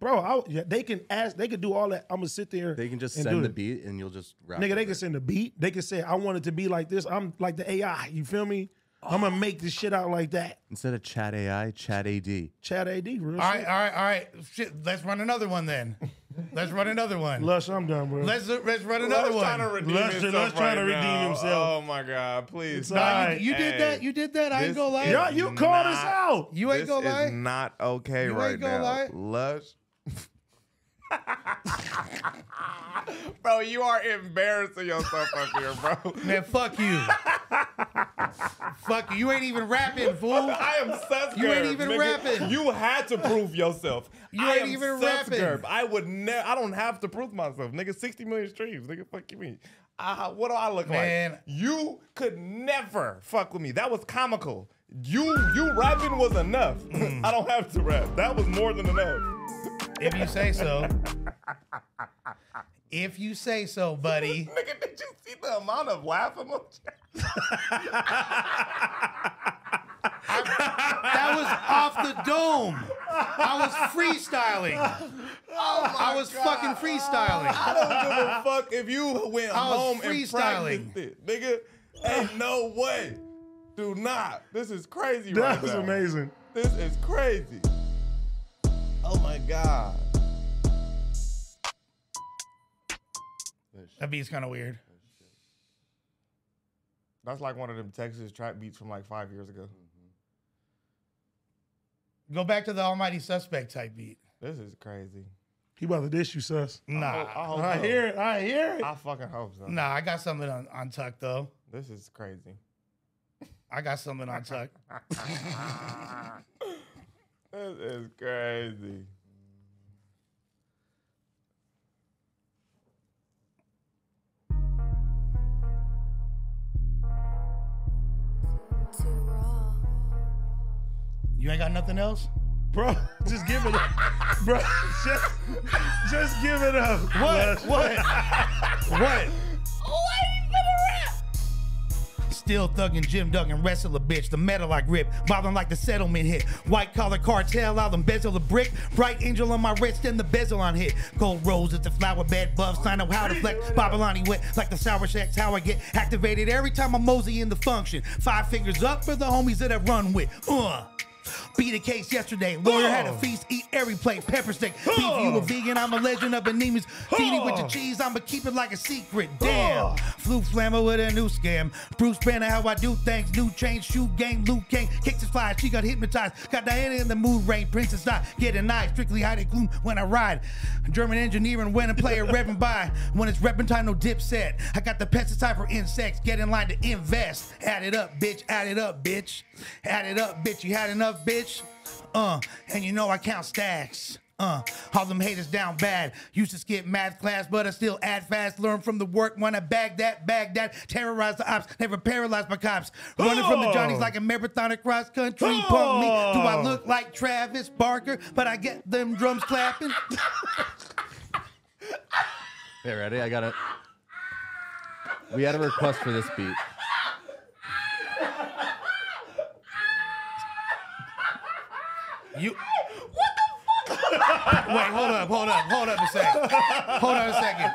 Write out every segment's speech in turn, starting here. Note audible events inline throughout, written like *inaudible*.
bro. I, yeah, they can ask. They can do all that. I'm gonna sit there. They can just and do send the it. beat and you'll just rap. Nigga, they it. can send a beat. They can say, I want it to be like this. I'm like the AI. You feel me? I'm gonna *sighs* make this shit out like that. instead of chat AI, chat AD. Chat AD, real All right, shit. all right, all right. Shit, let's run another one then. *laughs* Let's run another one. Lush, I'm done, bro. Let's let's run another Lush trying to one. redeem Lush- himself Lush trying to redeem now. himself. Oh my god, please. It's Nah, you- alright. you, did that. You did that. I ain't gonna lie. is Yeah, you called us out. You ain't gonna lie. is not okay You right ain't gonna now. lie. Lush. *laughs* bro, you are embarrassing yourself up here, bro. Man, fuck you. fuck you. You ain't even rapping, fool. I am sus You ain't even rapping. You had to prove yourself. You I ain't even rapping. I would never. I don't have to prove myself, nigga. Sixty million streams, nigga. Fuck you mean? Uh, what do I look Man. like? You could never fuck with me. That was comical. You you rapping was enough. Mm. *laughs* I don't have to rap. That was more than enough. If you say so. If you say so, buddy. *laughs* Nigga, did you see the amount of laugh emoji? *laughs* That was off the dome. I was freestyling. Oh I was fucking freestyling. I don't give a fuck if you went I was home and freestyling. practiced it, nigga. Ain't no way. Do not. This is crazy right That was now. amazing. This is crazy. Oh my god. That beat's kind of weird. That's like one of them Texas trap beats from like five years ago. Mm-hmm. Go back to the Almighty Suspect type beat. This is crazy. He about to dish you, sus. I Nah, hope I so. hear it. I hear it. I fucking hope so. nah, I got something on, on tuck though. This is crazy. I got something on tuck. *laughs* *laughs* This is crazy. You ain't got nothing else? Bro, *laughs* just give it up. Bro, *laughs* just, just give it up. What? What? *laughs* what? Still thugging, Jim Duggan, wrestle a bitch. The metal I grip, bothering like the settlement hit. White collar cartel, I'll embezzle the brick. Bright angel on my wrist and the bezel on hit. Gold rose at the flower bed, buff sign of how to flex. Babylani wet like the sour shacks, how I get activated every time I'm mosey in the function. Five fingers up for the homies that I run with. Uh. Beat the case yesterday. Lawyer had a feast, eat every plate. Pepper steak. Beef, you a vegan, I'm a legend of anemias. Feed it with the cheese, I'ma keep it like a secret. Damn. Flu flammer with a new scam. Bruce Banner, how I do things. New change, shoe game. Luke King. kicks his fly. She got hypnotized. Got Diana in the mood ring. Princess not getting nice. Strictly hide gloom when I ride. German engineering when I play a repping by. When it's repping time, no dip set. I got the pesticide for insects. Get in line to invest. Add it up, bitch. Add it up, bitch. Add it up, bitch. You had enough, bitch. Uh, and you know I count stacks. Uh, all them haters down bad. Used to skip math class, but I still add fast. Learn from the work when I bag that, bag that. Terrorize the ops, never paralyze my cops. Running from the Johnnies like a marathon across country. Punk me. Do I look like Travis Barker? But I get them drums clapping. hey, ready? I got it. We had a request for this beat. You. What the fuck? *laughs* Wait, hold up, hold up, hold up a second. Hold on a second.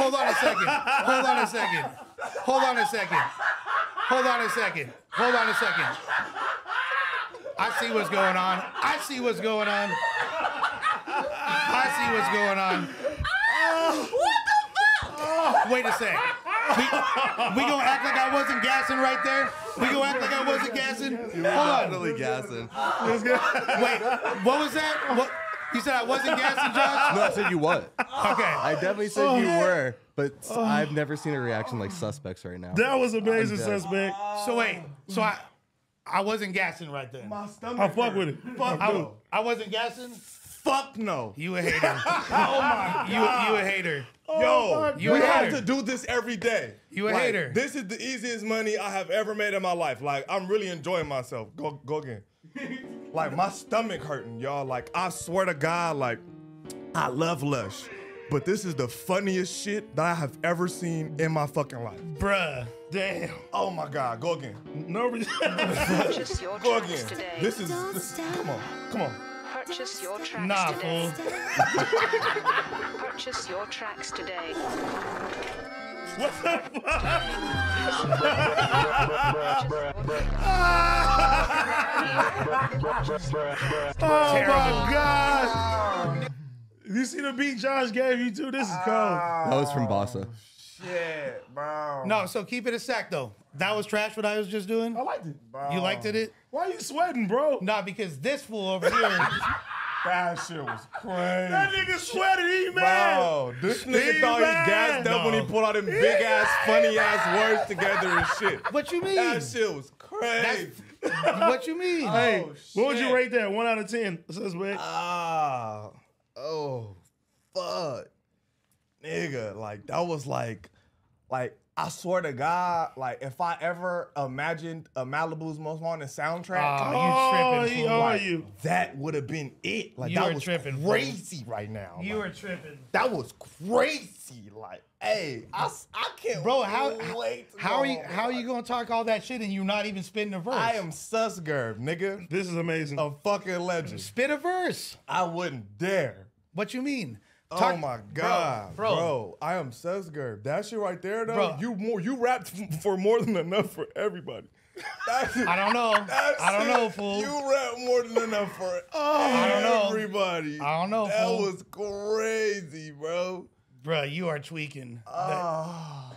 Hold on a second. Hold on a second. Hold on a second. Hold on a second. Hold on a second. I see what's going on. I see what's going on. I see what's going on. What the fuck? Wait a sec. We, we gonna act like I wasn't gassing right there? We gonna act like I wasn't gassing? Hold on. Definitely gassing. Wait, what was that? What? You said I wasn't gassing, Josh? No, I said you what? Okay. I definitely said you oh. were, but I've never seen a reaction like suspects right now. That was amazing, suspect. So wait, so I I wasn't gassing right then. My stomach. I fuck with it. Fuck I. I wasn't gassing. Fuck no. You a hater. *laughs* oh my you you a hater. Oh Yo, You we a have to do this every day. You a Like, hater. This is the easiest money I have ever made in my life. Like I'm really enjoying myself. Go go again. *laughs* like my stomach hurting, y'all. Like I swear to God, like I love Lush, but this is the funniest shit that I have ever seen in my fucking life. Bruh. Damn. Oh my God, go again. No. re- Purchase your Go again. today. This is this, come on, come on. Purchase your tracks Nah, today. fool. Purchase your tracks today. What the fuck? *laughs* Oh my god! You see the beat Josh gave you too? This is cold. That was from Bossa. Shit, bro. No, so keep it a sack though. That was trash. What I was just doing. I liked it. You liked it? It? Why you sweating, bro? Nah, because this fool over here. *laughs* That shit was crazy. That nigga sweated. He mad. Bro, this nigga He thought he mad. gassed up when he pulled all them big ass, funny ass words together and shit. what you mean? That shit was crazy. *laughs* what you mean? Hey, Oh, what would you rate that? One out of ten, suspect. Ah, oh, fuck, nigga. Like that was like, like I swear to God, like if I ever imagined a Malibu's Most Wanted soundtrack, Ah, Oh, you tripping, he fool. like, you? that would have been it. Like You that was tripping, fool. crazy right now. You like, were tripping. that was crazy. Like, hey, I, s- I can't, Bro, how wait to how are you how are you gonna talk all that shit and you not even spitting a verse? I am Susgurb, nigga. This is amazing. A fucking legend. spit a verse. I wouldn't dare. What you mean? Oh Talk- my god, bro, bro, I am Susgurb. That shit right there, though. Bro. You more, you rapped *laughs* for more than enough for everybody. That shit- I don't know. *laughs* that I don't shit, know, fool. You rap more than enough for *laughs* I don't know. everybody. I don't know, That fool. was crazy, bro. Bro, you are tweaking. That- Oh,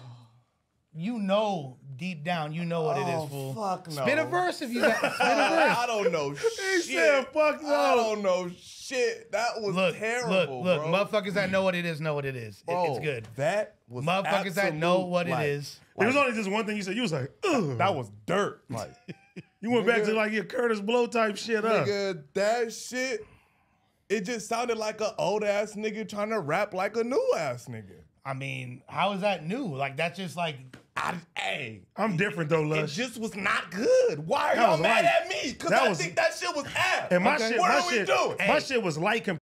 you know deep down, you know what it oh, fool. fuck no. Spit a verse if you got spit a *laughs* verse. I don't know *laughs* He shit. said, "Fuck no." I don't know shit. That was Look, terrible, look, look, bro. motherfuckers that know what it is know what it is. It- Bro, it's good. That was Motherfuckers that know absolute, what like, it is. It was only just one thing you said. You was like, Ugh. That was dirt. Like, *laughs* you went back to like your Kurtis Blow type shit, huh? nigga, that shit. It just sounded like an old ass nigga trying to rap like a new ass nigga. I mean, how is that new? Like that's just like I, hey, I'm different though, it Lush. just was not good. Why are That y'all mad light. at me? Because I was- think that shit was ass. and my Okay. shit, what my are we shit, doing? my shit was light